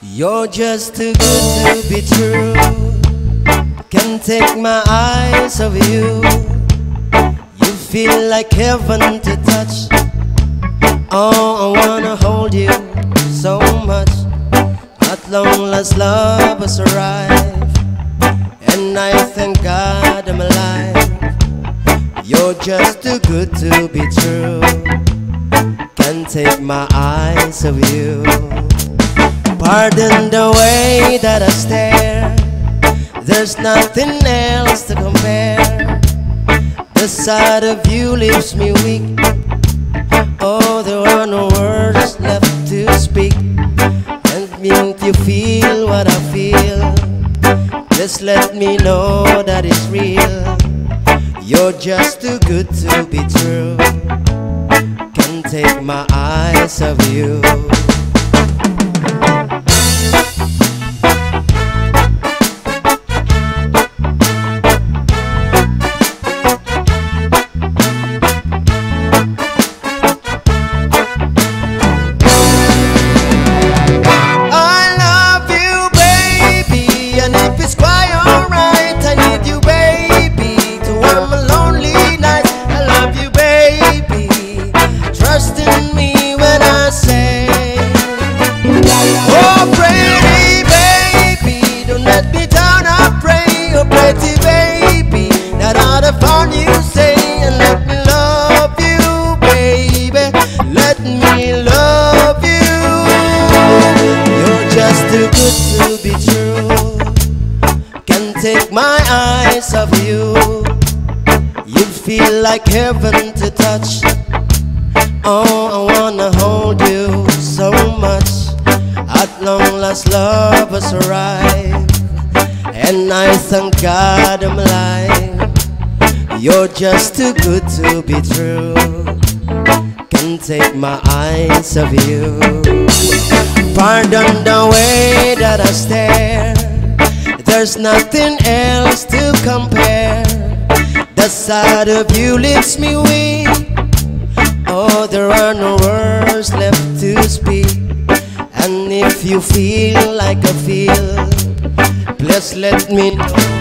You're just too good to be true. Can't take my eyes off you. You feel like heaven to touch. Oh, I wanna hold you so much. At long last, love has arrived, and I thank God I'm alive. You're just too good to be true. Can't take my eyes off you. Pardon the way that I stare. There's nothing else to compare. The sight of you leaves me weak. Oh, there are no words left to speak. And if you feel what I feel, just let me know that it's real. You're just too good to be true. Can't take my eyes off you. Take my eyes off you. You feel like heaven to touch. Oh, I wanna hold you so much. At long last, love has arrived, and I thank God I'm alive. You're just too good to be true. Can't take my eyes off you. Pardon the way that I stare. There's nothing else to compare. The sight of you leaves me weak. Oh, there are no words left to speak. And if you feel like I feel, please let me know